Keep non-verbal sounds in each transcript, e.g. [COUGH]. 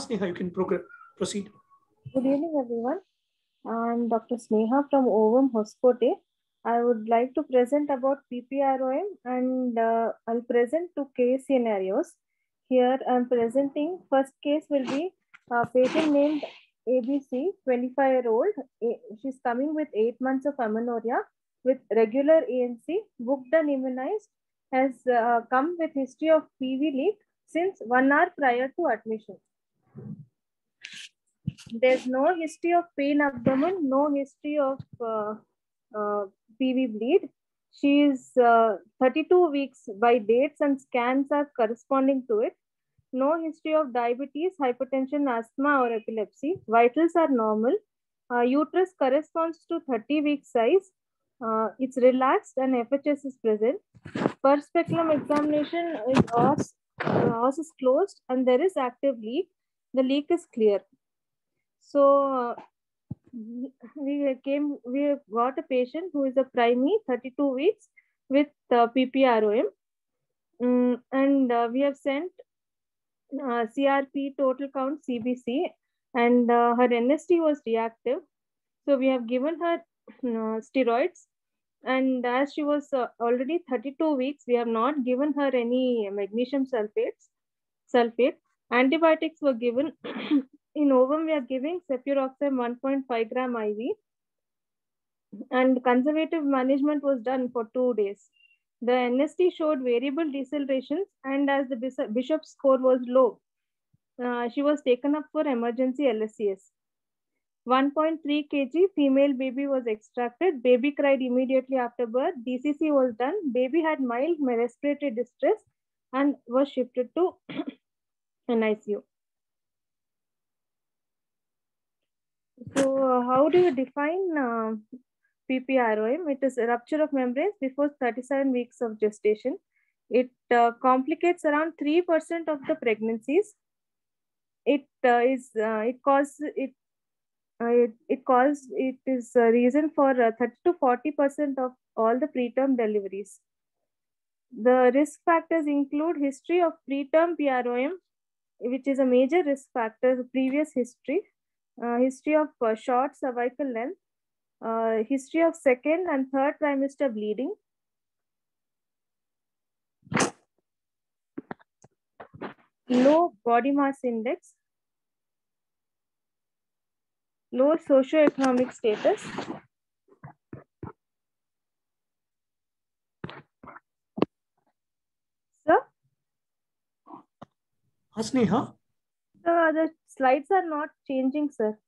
Sneha, you can proceed. Good evening, everyone. I'm Dr. Sneha from Ovum Hoskote. I would like to present about PPROM and uh, I'll present two case scenarios. Here I'm presenting, first case will be a patient named ABC, 25 year old. She's coming with eight months of amenorrhea with regular ANC, booked and immunized, has uh, come with history of PV leak since one hour prior to admission. There's no history of pain abdomen, no history of uh, uh, PV bleed. She is uh, 32 weeks by dates and scans are corresponding to it. No history of diabetes, hypertension, asthma, or epilepsy. Vitals are normal. Uh, uterus corresponds to 30 week size. Uh, it's relaxed and FHS is present. Per speculum examination is os, uh, os is closed and there is active leak. The leak is clear. So we came, we got a patient who is a primary, 32 weeks with uh, PPROM. Um, and uh, we have sent uh, CRP total count CBC and uh, her NST was reactive. So we have given her uh, steroids and as she was uh, already 32 weeks, we have not given her any magnesium sulfates, sulfate. Antibiotics were given [CLEARS THROAT] in ovum, we are giving cefuroxime 1.5 gram IV. And conservative management was done for two days. The NST showed variable decelerations, and as the bishop score was low, uh, she was taken up for emergency LSCS. 1.3 kg female baby was extracted. Baby cried immediately after birth. DCC was done. Baby had mild respiratory distress and was shifted to [CLEARS THROAT] NICU. So uh, how do you define uh, PPROM? It is a rupture of membranes before 37 weeks of gestation. It uh, complicates around 3% of the pregnancies. It uh, is uh, it causes it, uh, it it causes it is a reason for 30 to 40% of all the preterm deliveries. The risk factors include history of preterm PROM, which is a major risk factor, previous history, uh, history of uh, short cervical length, uh, history of second and third trimester bleeding, low body mass index, low socioeconomic status, Sir? Sneha? Sir, the slides are not changing, sir.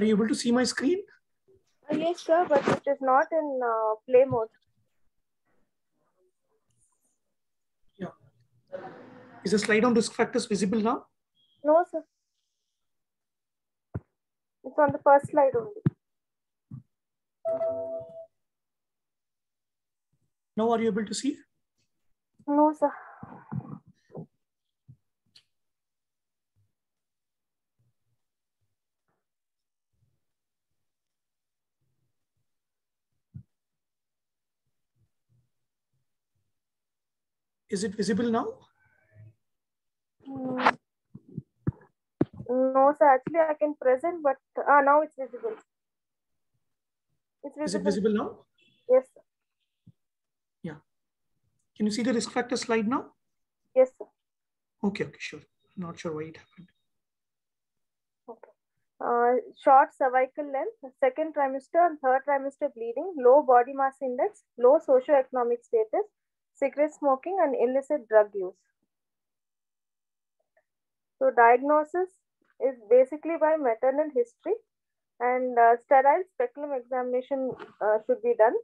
Are you able to see my screen? Uh, yes, sir, but it is not in uh, play mode. Yeah. Is the slide on risk factors visible now? No, sir. It's on the first slide only. Now are you able to see? No, sir. Is it visible now? Mm. No, sir. Actually, I can present, but uh, now it's visible. It's visible. Is it visible now? Yes, sir. Yeah. Can you see the risk factor slide now? Yes, sir. Okay, okay, sure. Not sure why it happened. Okay. Uh, short cervical length, second trimester and third trimester bleeding, low body mass index, low socioeconomic status, cigarette smoking, and illicit drug use. So diagnosis is basically by maternal history. And uh, sterile speculum examination uh, should be done.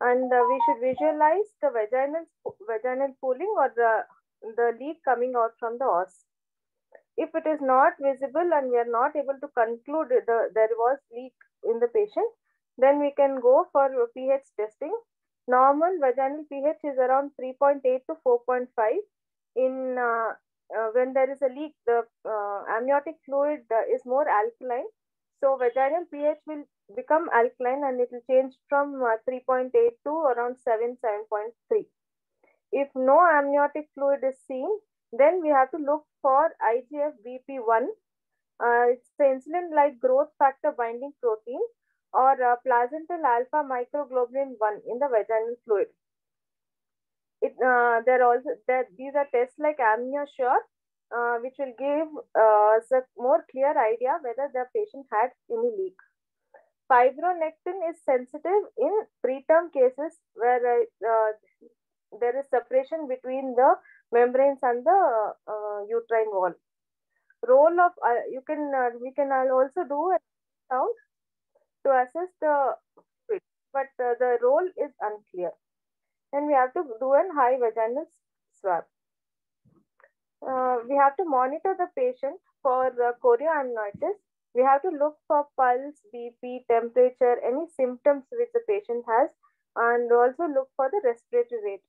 And uh, we should visualize the vaginal, vaginal pooling or the, the leak coming out from the os. If it is not visible and we are not able to conclude the, there was leak in the patient, then we can go for pH testing. Normal vaginal pH is around 3.8 to 4.5. In uh, uh, when there is a leak, the uh, amniotic fluid uh, is more alkaline. So vaginal pH will become alkaline and it will change from uh, 3.8 to around 7, 7.3. If no amniotic fluid is seen, then we have to look for IGF BP1. Uh, it's the insulin-like growth factor binding protein or uh, placental alpha microglobulin 1 in the vaginal fluid. It, uh, there also that these are tests like AmniSure, uh, which will give uh, a more clear idea whether the patient had any leak. Fibronectin is sensitive in preterm cases where uh, there is separation between the membranes and the uh, uterine wall. Role of uh, you can we can also do a sound to assess the fit, but the role is unclear and we have to do an high vaginal swab. Uh, we have to monitor the patient for uh, chorioamnitis. We have to look for pulse, BP, temperature, any symptoms which the patient has, and also look for the respiratory rate.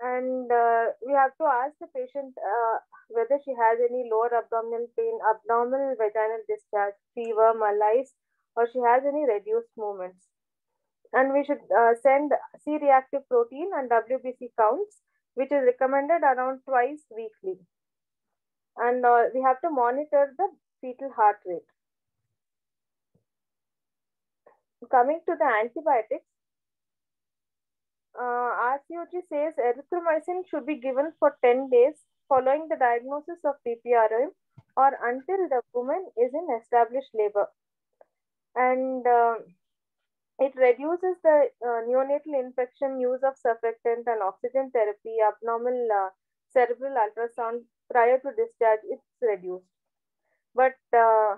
And uh, we have to ask the patient uh, whether she has any lower abdominal pain, abnormal vaginal discharge, fever, malaise, or she has any reduced movements and we should uh, send C-reactive protein and WBC counts, which is recommended around twice weekly. And uh, we have to monitor the fetal heart rate. Coming to the antibiotics, uh, RCOG says erythromycin should be given for 10 days following the diagnosis of PPROM or until the woman is in established labor. And uh, it reduces the uh, neonatal infection, use of surfactant and oxygen therapy, abnormal uh, cerebral ultrasound prior to discharge, it's reduced. But uh,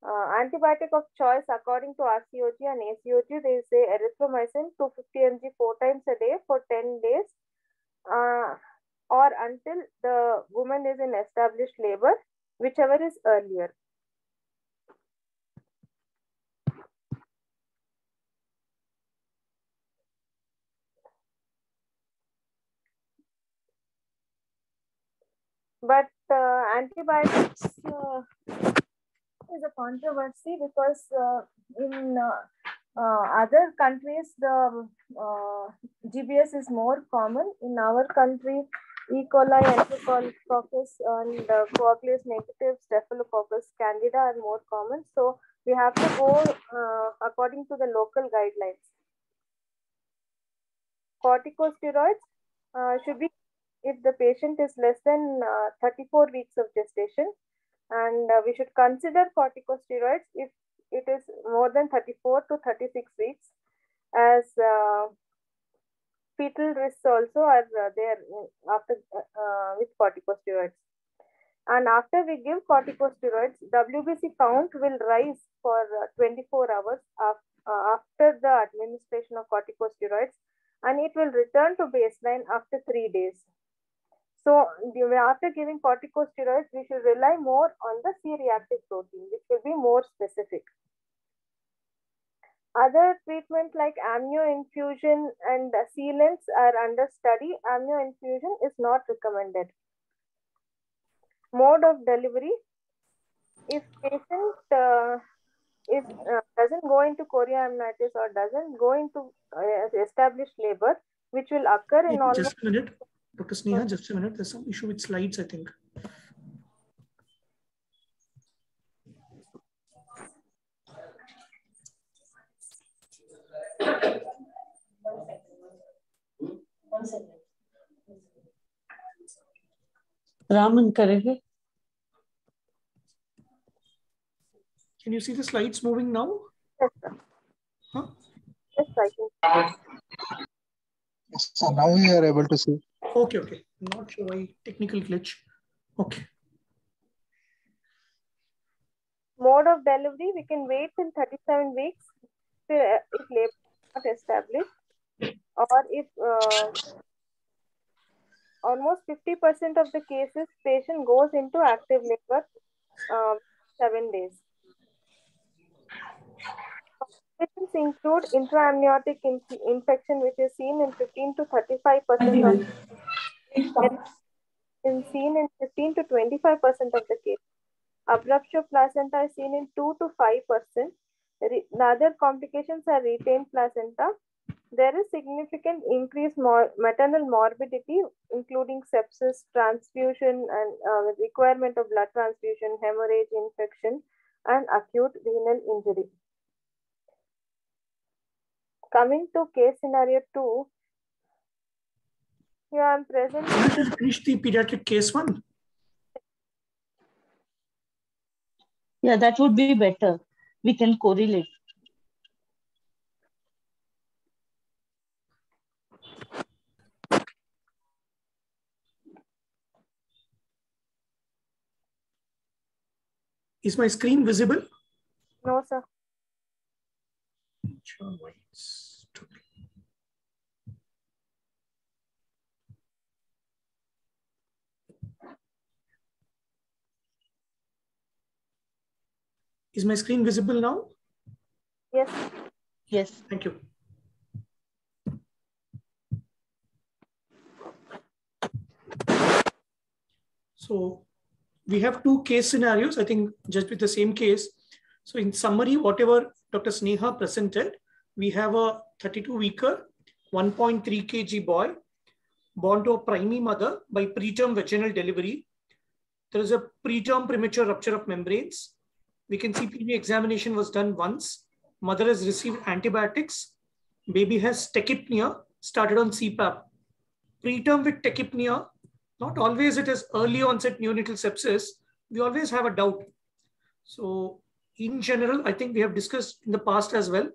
uh antibiotic of choice according to RCOG and ACOG, they say erythromycin 250 mg four times a day for 10 days uh, or until the woman is in established labor, whichever is earlier. But uh, antibiotics uh, is a controversy because uh, in uh, uh, other countries, the uh, GBS is more common. In our country, E. coli, Enterococcus, and uh, Coagulase negative Staphylococcus candida are more common. So we have to go according to the local guidelines. Corticosteroids should be if the patient is less than uh, 34 weeks of gestation and uh, we should consider corticosteroids if it is more than 34 to 36 weeks as uh, fetal risks also are there after with corticosteroids and after we give corticosteroids WBC count will rise for uh, 24 hours after the administration of corticosteroids and it will return to baseline after three days. So after giving corticosteroids, we should rely more on the C-reactive protein, which will be more specific. Other treatments like amnio infusion and sealants are under study. Amnio infusion is not recommended. Mode of delivery. If patient uh, if uh, doesn't go into chorioamnitis or doesn't go into uh, established labor, which will occur in almost Dr. Sneha, just a minute. There's some issue with slides, I think. Raman करेंगे Can you see the slides moving now? Yes, sir. Huh? Yes, I can. Yes, so now we are able to see. Okay, okay. Not sure why technical glitch. Okay. Mode of delivery, we can wait till 37 weeks uh, if labor not established or if uh, almost 50% of the cases patient goes into active labor um, seven days. Complications include intraamniotic in infection, which is seen in 15 to 35 percent of is seen in 15 to 25 percent of the case. Abruptio placenta is seen in 2 to 5 percent. The other complications are retained placenta. There is significant increased mor maternal morbidity, including sepsis, transfusion, and uh, requirement of blood transfusion, hemorrhage, infection, and acute renal injury. Coming to case scenario two, here I am present. Can you finish the pediatric case one? Yeah, that would be better. We can correlate. Is my screen visible? No, sir. It's totally- Is my screen visible now? Yes. Yes. Thank you. So we have two case scenarios, I think just with the same case. So in summary, whatever Dr. Sneha presented, we have a 32 weeker, 1.3 kg boy born to a primary mother by preterm vaginal delivery. There is a preterm premature rupture of membranes. We can see PV examination was done once. Mother has received antibiotics. Baby has tachypnea, started on CPAP. Preterm with tachypnea, not always it is early onset neonatal sepsis. We always have a doubt. So in general, I think we have discussed in the past as well,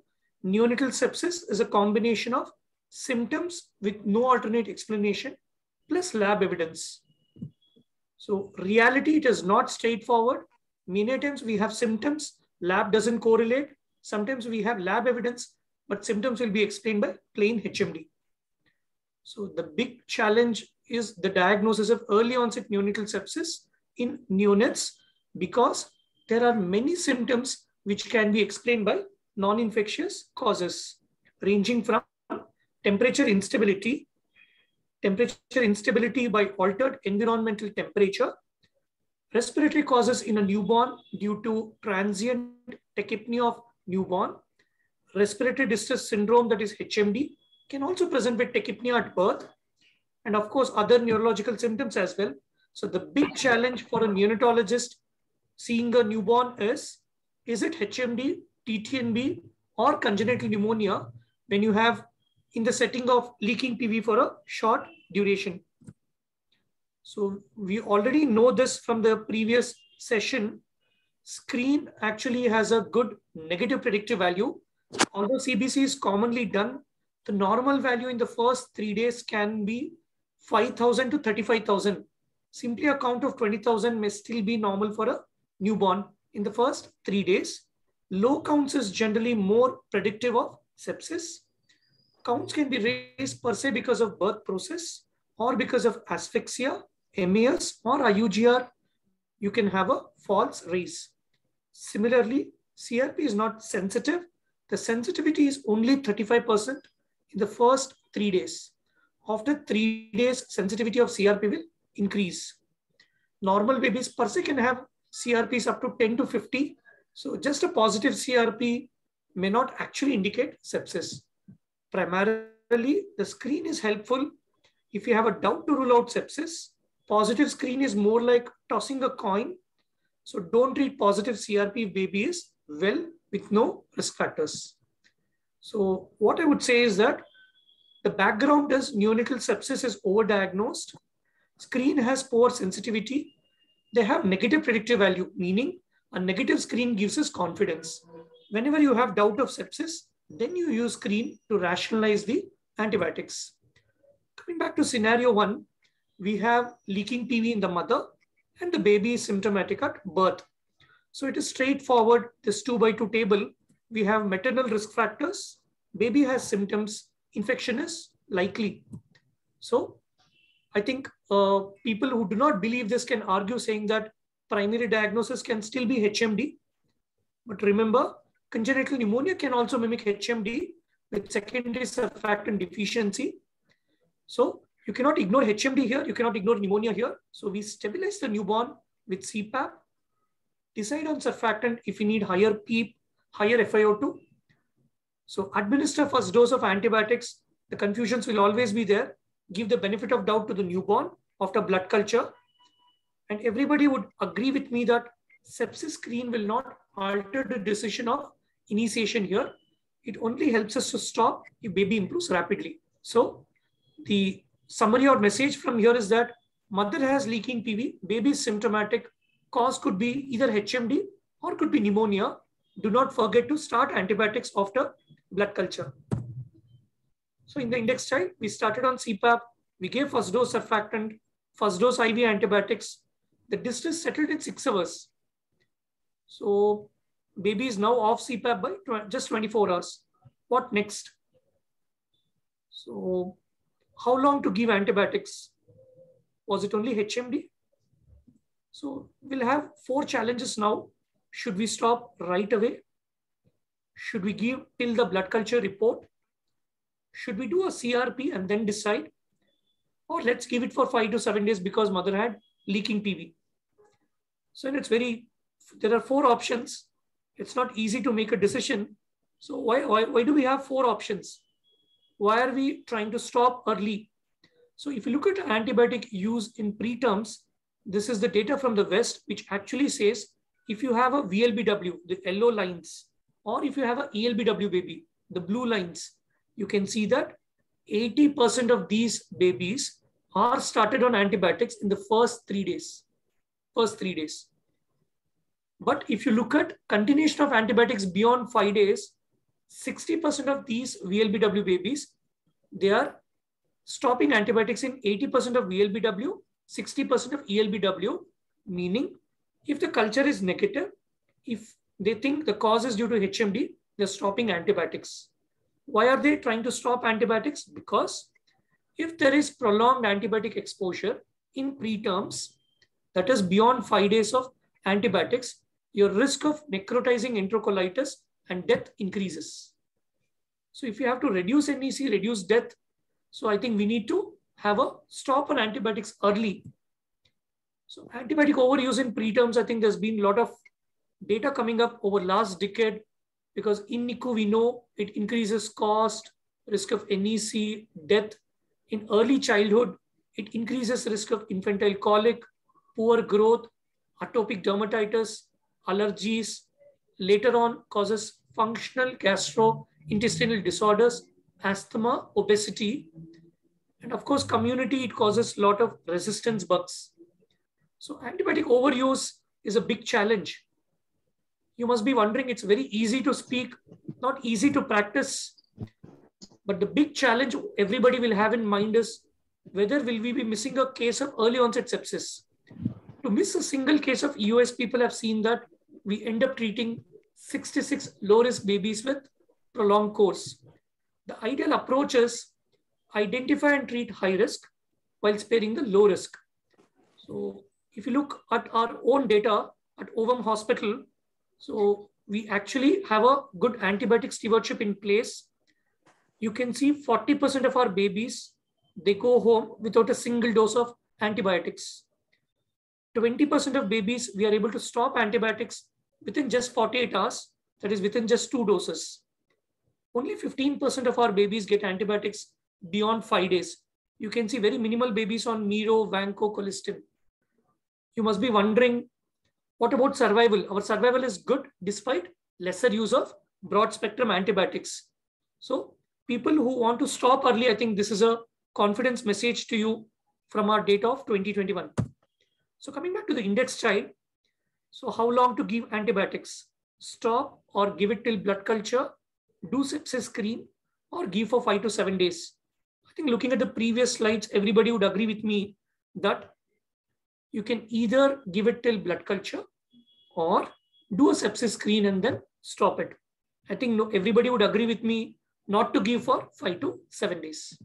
neonatal sepsis is a combination of symptoms with no alternate explanation plus lab evidence. So reality, it is not straightforward. Many times we have symptoms, lab doesn't correlate. Sometimes we have lab evidence, but symptoms will be explained by plain HMD. So the big challenge is the diagnosis of early onset neonatal sepsis in neonates because there are many symptoms which can be explained by non-infectious causes ranging from temperature instability, temperature instability by altered environmental temperature, respiratory causes in a newborn due to transient tachypnea of newborn, respiratory distress syndrome that is HMD can also present with tachypnea at birth, and of course other neurological symptoms as well. So the big challenge for a neonatologist seeing a newborn is, is it HMD, TTNB, or congenital pneumonia when you have in the setting of leaking PV for a short duration. So we already know this from the previous session. Screen actually has a good negative predictive value. Although CBC is commonly done, the normal value in the first three days can be 5,000 to 35,000. Simply a count of 20,000 may still be normal for a newborn in the first three days. Low counts is generally more predictive of sepsis. Counts can be raised per se because of birth process or because of asphyxia, MAS or IUGR. You can have a false raise. Similarly, CRP is not sensitive. The sensitivity is only 35% in the first three days. After three days, sensitivity of CRP will increase. Normal babies per se can have CRPs up to 10 to 50. So just a positive CRP may not actually indicate sepsis. Primarily, the screen is helpful if you have a doubt to rule out sepsis. Positive screen is more like tossing a coin. So don't treat positive CRP if baby is well with no risk factors. So what I would say is that the background is neonatal sepsis is overdiagnosed. Screen has poor sensitivity. They have negative predictive value, meaning a negative screen gives us confidence. Whenever you have doubt of sepsis, then you use screen to rationalize the antibiotics. Coming back to scenario one, we have leaking PV in the mother and the baby is symptomatic at birth. So it is straightforward, this two by two table. We have maternal risk factors. Baby has symptoms. Infection is likely. So I think uh, people who do not believe this can argue saying that primary diagnosis can still be HMD. But remember, congenital pneumonia can also mimic HMD with secondary surfactant deficiency. So you cannot ignore HMD here. You cannot ignore pneumonia here. So we stabilize the newborn with CPAP, decide on surfactant if you need higher PEEP, higher FiO2. So administer first dose of antibiotics. The confusions will always be there. Give the benefit of doubt to the newborn after blood culture. And everybody would agree with me that sepsis screen will not alter the decision of initiation here. It only helps us to stop if baby improves rapidly. So the summary or message from here is that mother has leaking PV, baby is symptomatic, cause could be either HMD or could be pneumonia. Do not forget to start antibiotics after blood culture. So in the index child, we started on CPAP, we gave first dose surfactant, first dose IV antibiotics. The distress settled in six hours. So baby is now off CPAP by tw just 24 hours. What next? So how long to give antibiotics? Was it only HMD? So we'll have four challenges now. Should we stop right away? Should we give till the blood culture report? Should we do a CRP and then decide? Or let's give it for five to seven days because mother had leaking PV. So it's very, there are four options. It's not easy to make a decision. So why, why, why do we have four options? Why are we trying to stop early? So if you look at antibiotic use in preterms, this is the data from the West, which actually says if you have a VLBW, the yellow lines, or if you have a ELBW baby, the blue lines, you can see that 80% of these babies are started on antibiotics in the first three days. First three days. But if you look at continuation of antibiotics beyond five days, 60% of these VLBW babies, they are stopping antibiotics in 80% of VLBW, 60% of ELBW, meaning if the culture is negative, if they think the cause is due to HMD, they're stopping antibiotics. Why are they trying to stop antibiotics? Because if there is prolonged antibiotic exposure in preterms, that is beyond five days of antibiotics, your risk of necrotizing enterocolitis and death increases. So if you have to reduce NEC, reduce death, so I think we need to have a stop on antibiotics early. So antibiotic overuse in preterms, I think there's been a lot of data coming up over last decade because in NICU, we know it increases cost, risk of NEC, death. In early childhood, it increases risk of infantile colic, poor growth, atopic dermatitis, allergies. Later on, causes functional gastrointestinal disorders, asthma, obesity. And of course, community, it causes a lot of resistance bugs. So antibiotic overuse is a big challenge you must be wondering it's very easy to speak, not easy to practice. But the big challenge everybody will have in mind is whether will we be missing a case of early onset sepsis. To miss a single case of EOS, people have seen that we end up treating 66 low risk babies with prolonged course. The ideal approach is identify and treat high risk while sparing the low risk. So if you look at our own data at Ovum Hospital, so we actually have a good antibiotic stewardship in place. You can see 40% of our babies, they go home without a single dose of antibiotics. 20% of babies, we are able to stop antibiotics within just 48 hours, that is within just two doses. Only 15% of our babies get antibiotics beyond five days. You can see very minimal babies on Miro, Vanco, colistin. You must be wondering what about survival? Our survival is good despite lesser use of broad spectrum antibiotics. So people who want to stop early, I think this is a confidence message to you from our data of 2021. So coming back to the index child. So how long to give antibiotics? Stop or give it till blood culture, do sepsis screen or give for five to seven days. I think looking at the previous slides, everybody would agree with me that you can either give it till blood culture or do a sepsis screen and then stop it. I think no, everybody would agree with me not to give for five to seven days.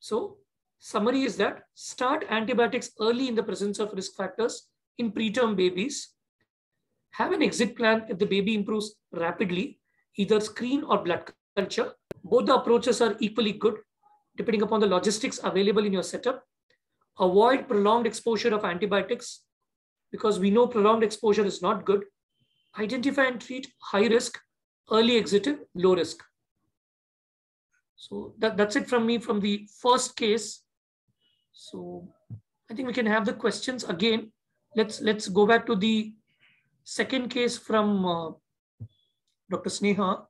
So summary is that start antibiotics early in the presence of risk factors in preterm babies. Have an exit plan if the baby improves rapidly, either screen or blood culture. Both the approaches are equally good depending upon the logistics available in your setup. Avoid prolonged exposure of antibiotics because we know prolonged exposure is not good. Identify and treat high risk, early exited, low risk. So that, that's it from me from the first case. So I think we can have the questions again. Let's let's go back to the second case from uh, Dr. Sneha.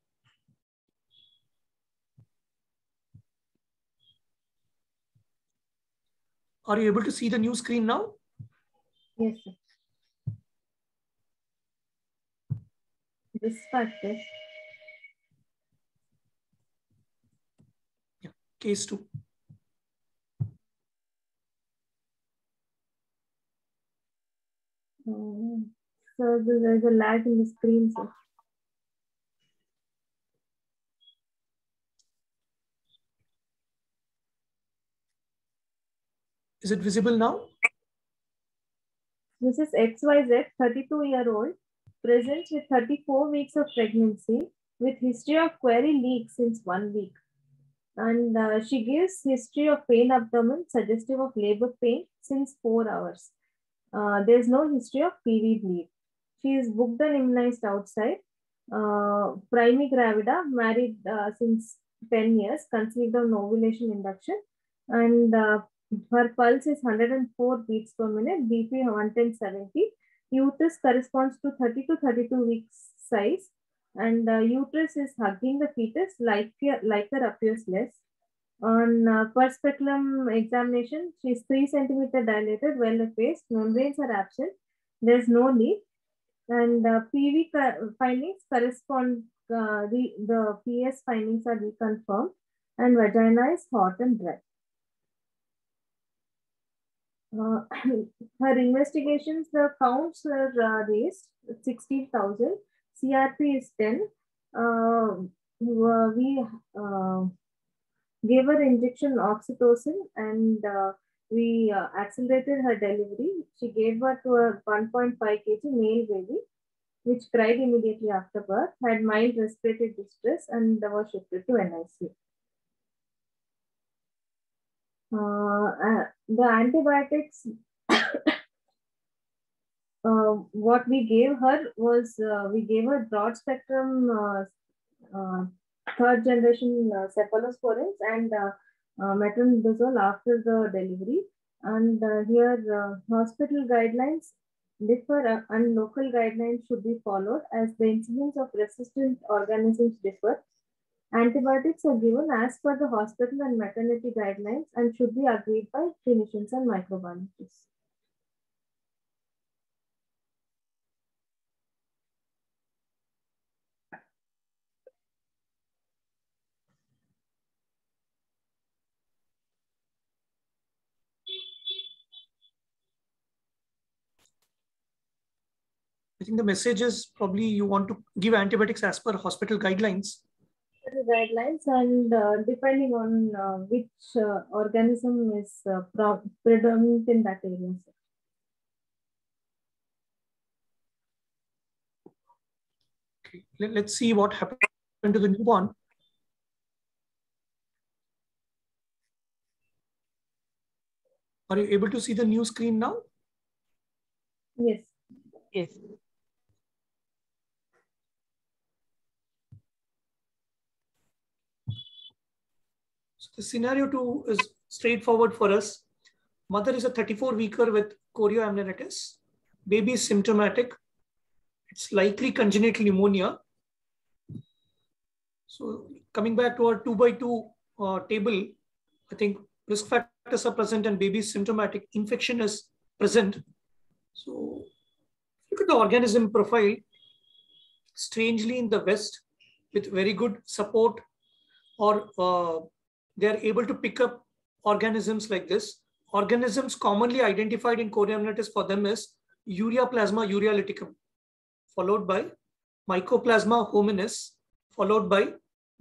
Are you able to see the new screen now? Yes, sir. Risk factors. Case two. So there's a lag in the screen, sir. Is it visible now? This is XYZ, 32 year old, presents with 34 weeks of pregnancy with history of query leak since one week. And uh, she gives history of pain abdomen suggestive of labor pain since four hours. Uh, there's no history of PV bleed. She is booked and immunized outside. Uh, gravida, married uh, since 10 years, conceived on ovulation induction. And uh, her pulse is 104 beats per minute, BP 11070. Uterus corresponds to 30 to 32 weeks size, and uh, uterus is hugging the fetus, like lighter appears less. On uh, per speculum examination, she is 3 centimeter dilated, well effaced, membranes are absent, there's no leak, and uh, PV findings correspond, uh, the, the PS findings are reconfirmed, and vagina is hot and dry. Uh, [CLEARS THROAT] her investigations, the counts were uh, raised 16,000. CRP is 10. Uh, we gave her injection oxytocin and uh, we uh, accelerated her delivery. She gave birth to a 1.5 kg male baby, which cried immediately after birth, had mild respiratory distress, and was shifted to NICU. Uh, the antibiotics [COUGHS] uh, what we gave her was uh, we gave her broad spectrum uh, uh third generation uh, cephalosporins and uh, metronidazole after the delivery. And here hospital guidelines differ and local guidelines should be followed as the incidence of resistant organisms differ Antibiotics are given as per the hospital and maternity guidelines and should be agreed by clinicians and microbiologists. I think the message is probably you want to give antibiotics as per hospital guidelines guidelines and uh, depending on uh, which uh, organism is uh, predominant in that area. Okay, Let, us see what happened to the newborn. Are you able to see the new screen now? Yes. Yes. Scenario two is straightforward for us. Mother is a 34 weeker with chorioamnionitis. Baby is symptomatic. It's likely congenital pneumonia. So coming back to our two by two uh, table, I think risk factors are present and baby is symptomatic. Infection is present. So look at the organism profile. Strangely in the West, with very good support or uh, they are able to pick up organisms like this. Organisms commonly identified in chorioamnionitis for them is ureaplasma urealyticum. followed by Mycoplasma hominis, followed by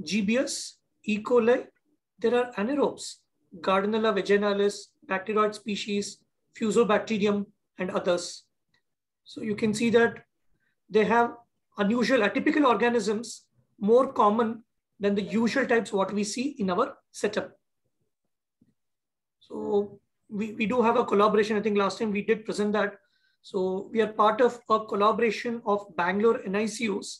GBS, E. coli. There are anaerobes, Gardnerella vaginalis, bacteroid species, Fusobacterium, and others. So you can see that they have unusual atypical organisms more common than the usual types what we see in our setup. So we, we do have a collaboration. I think last time we did present that. So we are part of a collaboration of Bangalore NICUs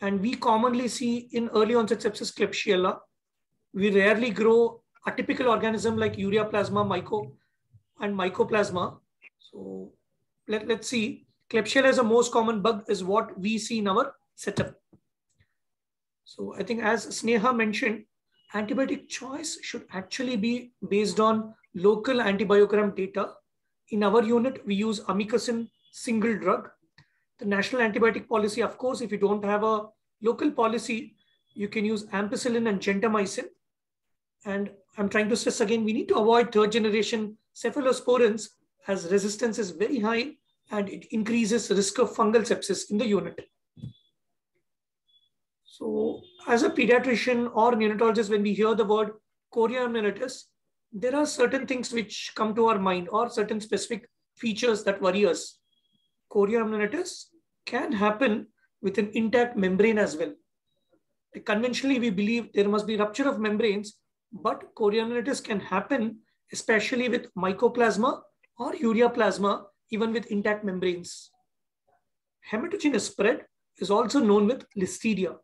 and we commonly see in early onset sepsis Klebsiella. We rarely grow a typical organism like ureaplasma, myco, and mycoplasma. So let, let's see. Klebsiella is the most common bug is what we see in our setup. So I think as Sneha mentioned, antibiotic choice should actually be based on local antibiogram data. In our unit, we use amikacin single drug. The national antibiotic policy, of course, if you don't have a local policy, you can use ampicillin and gentamicin. And I'm trying to stress again, we need to avoid third generation cephalosporins as resistance is very high and it increases risk of fungal sepsis in the unit. So as a pediatrician or neonatologist, when we hear the word chorioamnionitis, there are certain things which come to our mind or certain specific features that worry us. Chorioamnionitis can happen with an intact membrane as well. Conventionally, we believe there must be rupture of membranes, but chorioamnionitis can happen especially with mycoplasma or ureaplasma, even with intact membranes. Hematogenous spread is also known with listeria.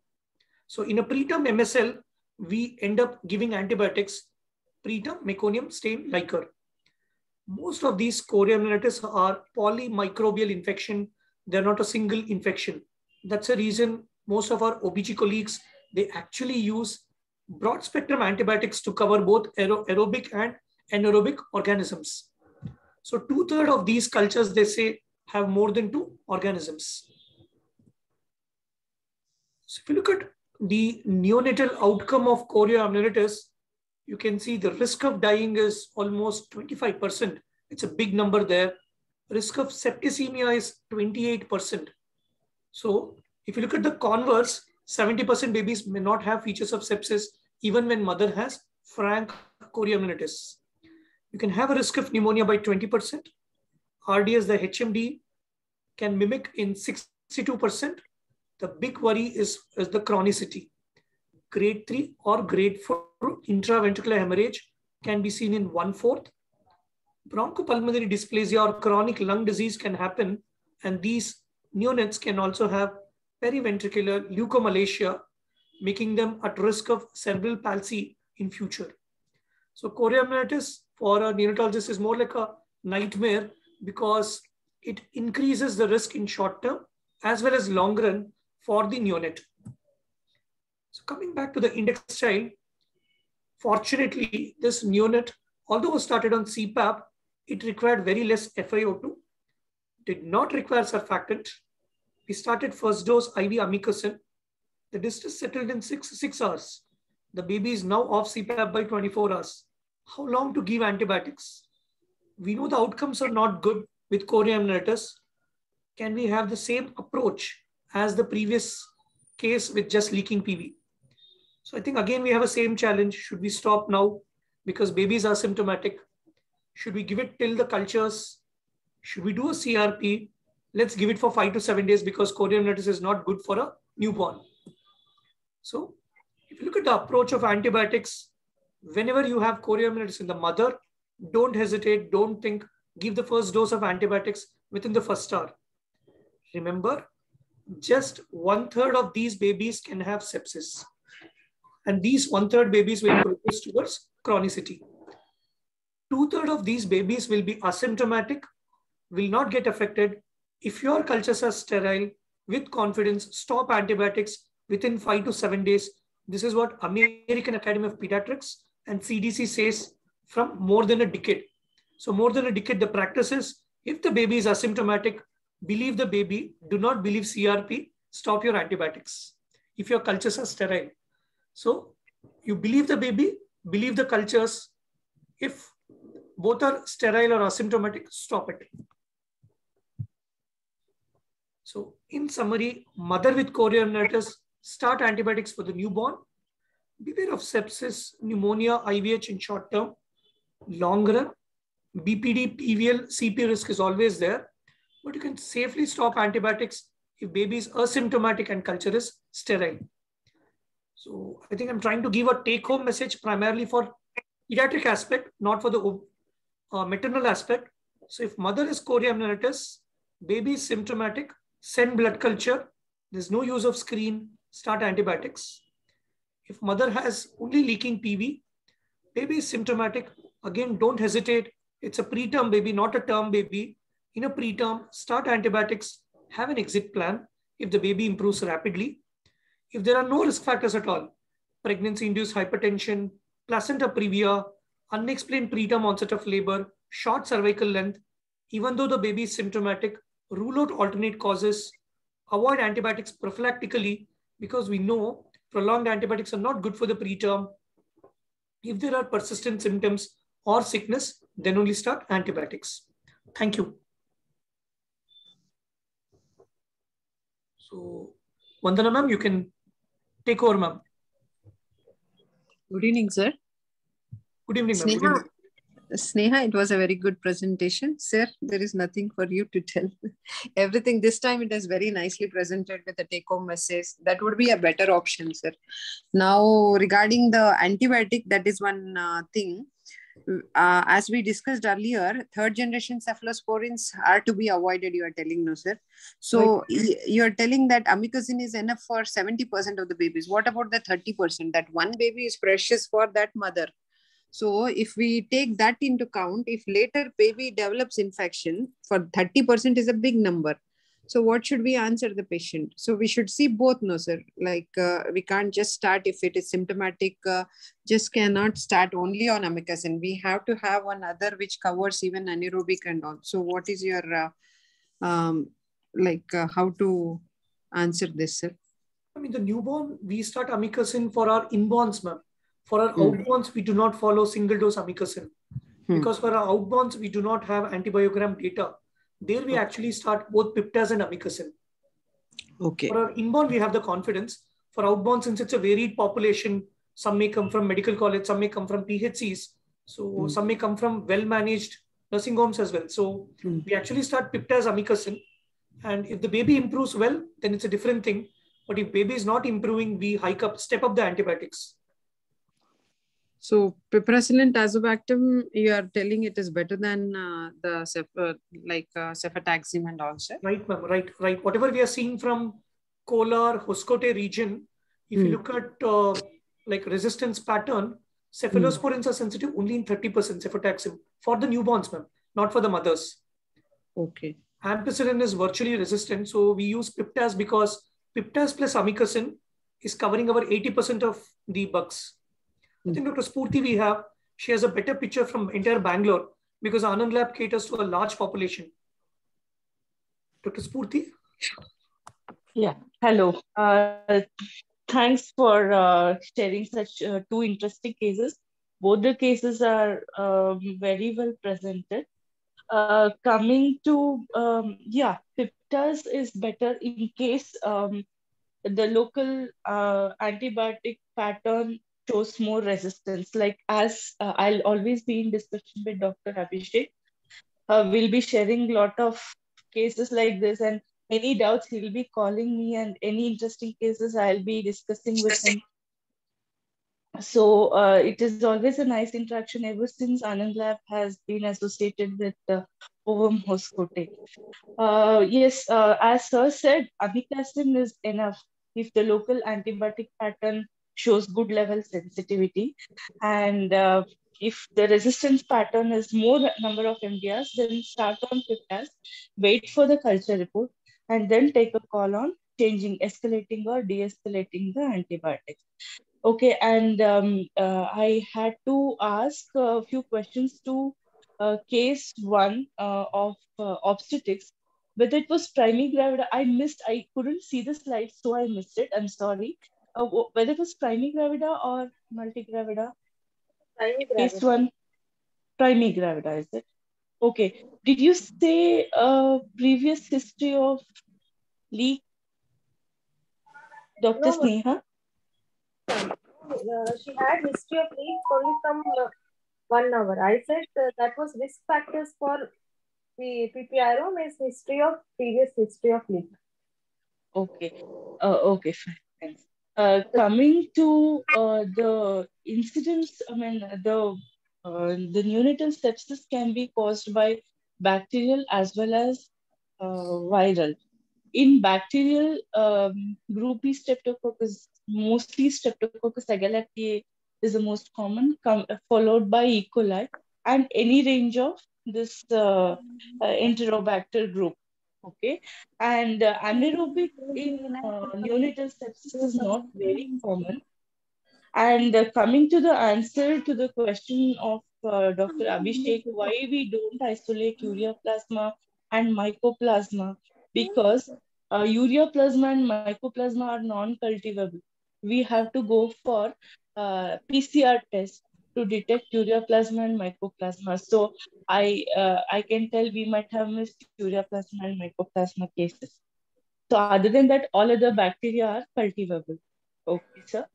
So in a preterm MSL, we end up giving antibiotics, preterm, meconium, stain, liquor. Most of these chorioamnionitis are polymicrobial infection. They're not a single infection. That's the reason most of our OBG colleagues, they actually use broad spectrum antibiotics to cover both aer aerobic and anaerobic organisms. So two third of these cultures, they say, have more than two organisms. So if you look at the neonatal outcome of chorioamnionitis, you can see the risk of dying is almost 25%. It's a big number there. Risk of septicemia is 28%. So if you look at the converse, 70% babies may not have features of sepsis even when mother has frank chorioamnionitis. You can have a risk of pneumonia by 20%. RDS, the HMD, can mimic in 62%. The big worry is, is the chronicity. Grade 3 or grade 4 intraventricular hemorrhage can be seen in one-fourth. Bronchopulmonary dysplasia or chronic lung disease can happen, and these neonates can also have periventricular leukomalacia, making them at risk of cerebral palsy in future. So chorioamnionitis for a neonatologist is more like a nightmare because it increases the risk in short term as well as long run for the neonate. So coming back to the index child, fortunately, this neonate, although started on CPAP, it required very less FiO2, did not require surfactant. We started first dose IV amikacin. The distress settled in six, six hours. The baby is now off CPAP by 24 hours. How long to give antibiotics? We know the outcomes are not good with chorioamnionitis. Can we have the same approach as the previous case with just leaking PV. So I think again, we have a same challenge. Should we stop now because babies are symptomatic? Should we give it till the cultures? Should we do a CRP? Let's give it for five to seven days because chorioamnionitis is not good for a newborn. So if you look at the approach of antibiotics, whenever you have chorioamnionitis in the mother, don't hesitate, don't think, give the first dose of antibiotics within the first hour. Remember, just one third of these babies can have sepsis. And these one third babies will progress towards chronicity. Two third of these babies will be asymptomatic, will not get affected. If your cultures are sterile, with confidence, stop antibiotics within five to seven days. This is what American Academy of Pediatrics and CDC says from more than a decade. So more than a decade, the practice is if the baby is asymptomatic, believe the baby, do not believe CRP, stop your antibiotics. If your cultures are sterile. So you believe the baby, believe the cultures. If both are sterile or asymptomatic, stop it. So in summary, mother with chorioamnionitis, start antibiotics for the newborn. Beware of sepsis, pneumonia, IVH in short term. Long run, BPD, PVL, CP risk is always there, but you can safely stop antibiotics if baby is asymptomatic and culture is sterile. So I think I'm trying to give a take home message primarily for pediatric aspect, not for the uh, maternal aspect. So if mother is chorioamnionitis, baby is symptomatic, send blood culture. There's no use of screen, start antibiotics. If mother has only leaking PV, baby is symptomatic, again, don't hesitate, it's a preterm baby, not a term baby. In a preterm, start antibiotics, have an exit plan if the baby improves rapidly. If there are no risk factors at all, pregnancy-induced hypertension, placenta previa, unexplained preterm onset of labor, short cervical length, even though the baby is symptomatic, rule out alternate causes, avoid antibiotics prophylactically because we know prolonged antibiotics are not good for the preterm. If there are persistent symptoms or sickness, then only start antibiotics. Thank you. So, Vandana ma'am, you can take over, ma'am. Good evening, sir. Good evening, ma'am. Sneha, Sneha, it was a very good presentation. Sir, there is nothing for you to tell. [LAUGHS] Everything this time it is very nicely presented with a take-home message. That would be a better option, sir. Now, regarding the antibiotic, that is one uh, thing uh, as we discussed earlier, third generation cephalosporins are to be avoided, you are telling, no, sir. So right. you are telling that amikacin is enough for 70% of the babies. What about the 30%? That one baby is precious for that mother. So if we take that into count, if later baby develops infection, for 30% is a big number so what should we answer the patient? So we should see both no sir. Like uh, we can't just start if it is symptomatic uh, just cannot start only on amikacin. We have to have one other which covers even anaerobic and all. So what is your uh, um, like uh, how to answer this sir? I mean the newborn we start amikacin for our inborns ma'am. For our mm. outborns we do not follow single dose amikacin. Mm. because for our outborns we do not have antibiogram data there we actually start both piptaz and amikacin. Okay. For our inborn, we have the confidence. For outborn, since it's a varied population, some may come from medical college, some may come from PHCs. So mm. some may come from well-managed nursing homes as well. So mm. we actually start piptaz amikacin. And if the baby improves well, then it's a different thing. But if baby is not improving, we hike up, step up the antibiotics. So piperacillin tazobactam, you are telling it is better than uh, the uh, like uh, cefotaxime and all, also. Right, ma'am. Right, right. Whatever we are seeing from Kolar, Hoskote region, if mm. you hmm. look at uh, like resistance pattern, cephalosporins mm. are sensitive only in 30% cefotaxime for the newborns, ma'am, not for the mothers. Okay. Ampicillin is virtually resistant. So we use Piptaz because Piptaz plus amikacin is covering over 80% of the bugs. I think Dr. Spurti we have, she has a better picture from entire Bangalore because Anand Lab caters to a large population. Dr. Spurti? Yeah, hello. Uh, thanks for uh, sharing such uh, two interesting cases. Both the cases are um, very well presented. Uh, coming to, um, yeah, Piptaz is better in case um, the local uh, antibiotic pattern shows more resistance. Like as uh, I'll always be in discussion with Dr. Abhishek, uh, we'll be sharing a lot of cases like this and any doubts he'll be calling me and any interesting cases I'll be discussing with him. So uh, it is always a nice interaction ever since Anand Lab has been associated with the Ovum Hoskote. Uh, yes, uh, as sir said, amikacin is enough if the local antibiotic pattern shows good level sensitivity. And uh, if the resistance pattern is more number of MDRs, then start on Piptaz, wait for the culture report, and then take a call on changing, escalating or de-escalating the antibiotics. Okay, and um, uh, I had to ask a few questions to uh, case one uh, of uh, obstetrics whether it was primigravida i missed i couldn't see the slide so i missed it i'm sorry uh, whether it was primigravida or multigravida? Primigravida. Case one, primigravida, is it? Okay. Did you say a previous history of leak? Dr. No. Sneha? Uh, she had history of leak only from uh, one hour. I said uh, that was risk factors for the PPROM is history of previous history of leak. Okay. Uh, okay, fine. Thanks. Uh, coming to uh, the incidents, I mean, the uh, the neonatal sepsis can be caused by bacterial as well as uh, viral. In bacterial, um, group B streptococcus, mostly Streptococcus agalactiae is the most common, com followed by E. coli and any range of this uh, uh, Enterobacter group. Okay, and uh, anaerobic in uh, neonatal sepsis is not very common. And uh, coming to the answer to the question of uh, Dr. Abhishek, why we don't isolate ureaplasma and mycoplasma? Because uh, and mycoplasma are non-cultivable. We have to go for uh, PCR test to detect ureaplasma and mycoplasma. So I uh, I can tell we might have missed ureaplasma and mycoplasma cases. So other than that, all other bacteria are cultivable. Okay, sir.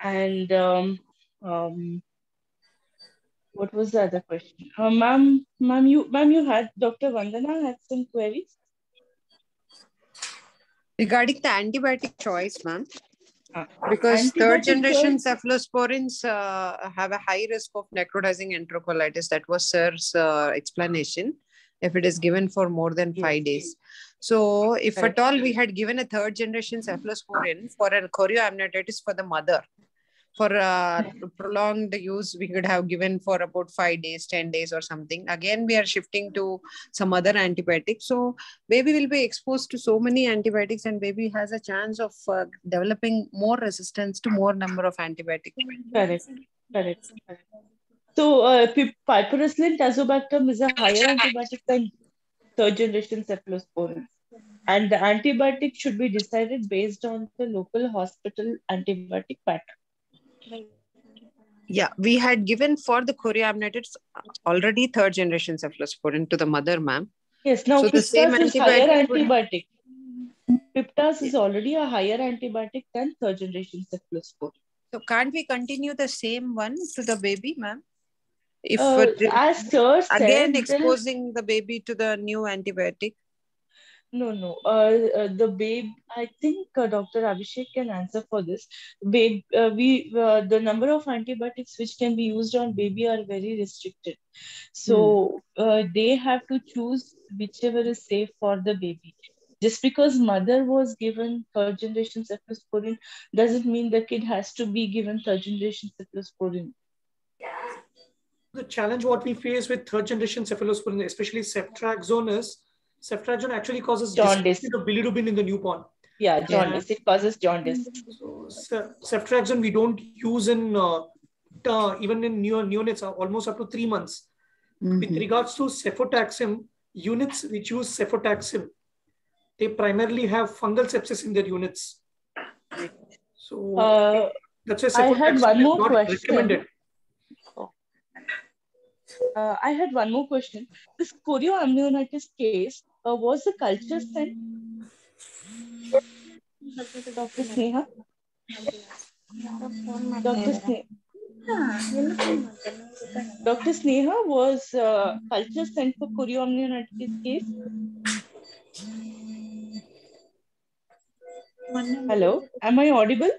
And um, um, what was the other question? Uh, ma'am, ma'am, you, ma'am, you had Dr. Vandana had some queries. Regarding the antibiotic choice, ma'am, because third generation cephalosporins uh, have a high risk of necrotizing enterocolitis. That was Sir's uh, explanation. If it is given for more than five days. So, if at all we had given a third generation cephalosporin for a chorioamnionitis for the mother, for uh, prolonged use, we could have given for about five days, 10 days, or something. Again, we are shifting to some other antibiotics. So, baby will be exposed to so many antibiotics, and baby has a chance of uh, developing more resistance to more number of antibiotics. Correct, correct. So, uh, pi- piperacillin tazobactam is a higher antibiotic than third generation cephalosporins And the antibiotic should be decided based on the local hospital antibiotic pattern. Yeah, we had given for the chorioamnionitis already third generation cephalosporin to the mother, ma'am. Yes, now So the same is higher antibiotic antibiotic. Piptaz is already a higher antibiotic than third generation cephalosporin. So can't we continue the same one to the baby, ma'am? If Uh, as Sir again there- exposing the baby to the new antibiotic. No, no. Uh, uh, the babe, I think uh, Dr. Abhishek can answer for this. Babe, uh, we uh, the number of antibiotics which can be used on baby are very restricted. So uh, they have to choose whichever is safe for the baby. Just because mother was given third generation cephalosporin doesn't mean the kid has to be given third generation cephalosporin. The challenge what we face with third generation cephalosporin, especially ceftriaxone, is ceftriaxone actually causes Jaundice. of bilirubin in the newborn. Yeah, jaundice. It causes jaundice. So ce- ceftriaxone we don't use in uh, uh, even in neo neonates uh, almost up to three months. With Mhm. regards to cefotaxime, units which use cefotaxime, they primarily have fungal sepsis in their units. So Uh, that's why I had one more question. recommended. Uh, I had one more question. This chorioamnionitis case, uh, was the culture sent? Dr. Sneha? Dr. Sneha? Dr. Sneha, was uh, culture sent for chorioamnionitis case? Hello, am I audible?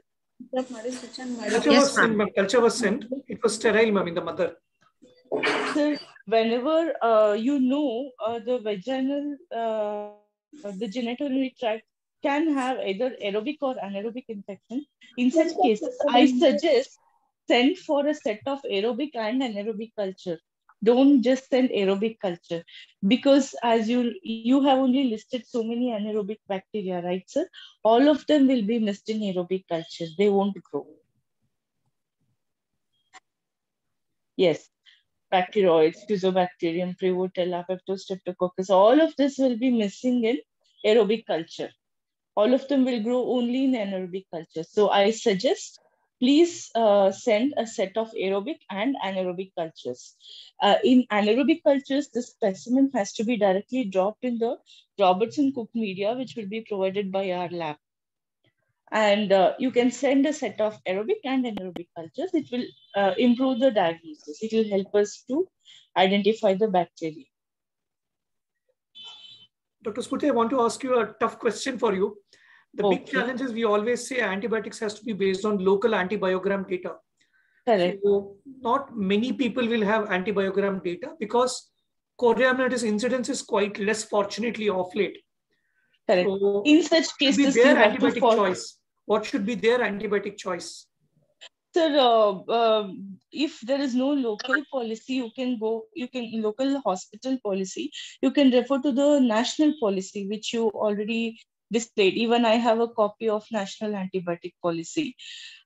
Culture Yes, was sent. Culture was sent. It was sterile, ma'am, in the mother. So whenever uh, you know uh, the vaginal, uh, the genital tract can have either aerobic or anaerobic infection, in such cases, I suggest send for a set of aerobic and anaerobic culture. Don't just send aerobic culture because as you you have only listed so many anaerobic bacteria, right, sir? All of them will be missed in aerobic culture. They won't grow. Yes, Bacteroides, Fusobacterium, Prevotella, Peptostreptococcus, all of this will be missing in aerobic culture. All of them will grow only in anaerobic culture. So I suggest please uh, send a set of aerobic and anaerobic cultures. Uh, in anaerobic cultures, the specimen has to be directly dropped in the Robertson Cook media, which will be provided by our lab. And uh, you can send a set of aerobic and anaerobic cultures. It will uh, improve the diagnosis. It will help us to identify the bacteria. Dr. Smruti, I want to ask you a tough question for you. The okay. big challenge is we always say antibiotics has to be based on local antibiogram data. Correct. So not many people will have antibiogram data because chorioamnitis incidence is quite less, fortunately, off late. Correct. So In such cases, their antibiotic choice. What should be their antibiotic choice? Sir, uh, uh, if there is no local policy, you can go, you can, local hospital policy, you can refer to the national policy, which you already displayed. Even I have a copy of national antibiotic policy.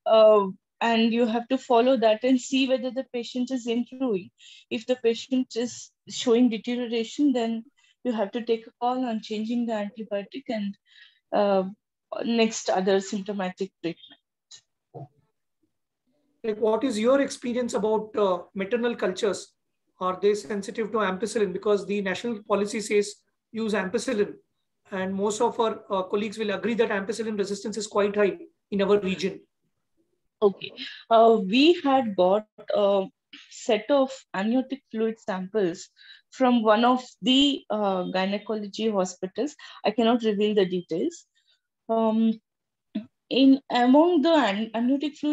Uh, and you have to follow that and see whether the patient is improving. If the patient is showing deterioration, then you have to take a call on changing the antibiotic and uh, next other symptomatic treatment. Like, what is your experience about uh, maternal cultures? Are they sensitive to ampicillin? Because the national policy says use ampicillin and most of our uh, colleagues will agree that ampicillin resistance is quite high in our region. Okay, uh, we had got a set of amniotic fluid samples from one of the uh, gynecology hospitals. I cannot reveal the details. Um, in among the amniotic fluid